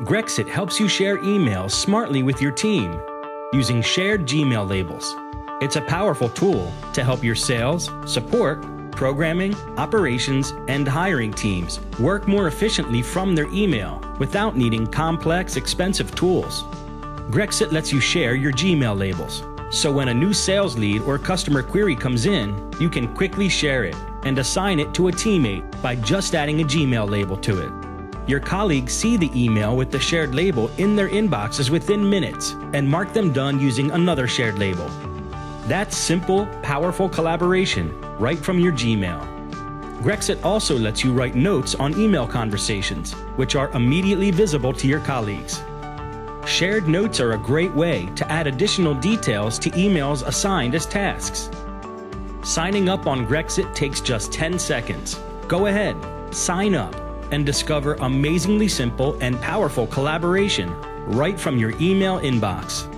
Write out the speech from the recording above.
Grexit helps you share emails smartly with your team using shared Gmail labels. It's a powerful tool to help your sales, support, programming, operations, and hiring teams work more efficiently from their email without needing complex, expensive tools. Grexit lets you share your Gmail labels. So when a new sales lead or customer query comes in, you can quickly share it and assign it to a teammate by just adding a Gmail label to it. Your colleagues see the email with the shared label in their inboxes within minutes and mark them done using another shared label. That's simple, powerful collaboration right from your Gmail. Grexit also lets you write notes on email conversations, which are immediately visible to your colleagues. Shared notes are a great way to add additional details to emails assigned as tasks. Signing up on Grexit takes just 10 seconds. Go ahead, sign up, and discover amazingly simple and powerful collaboration right from your email inbox.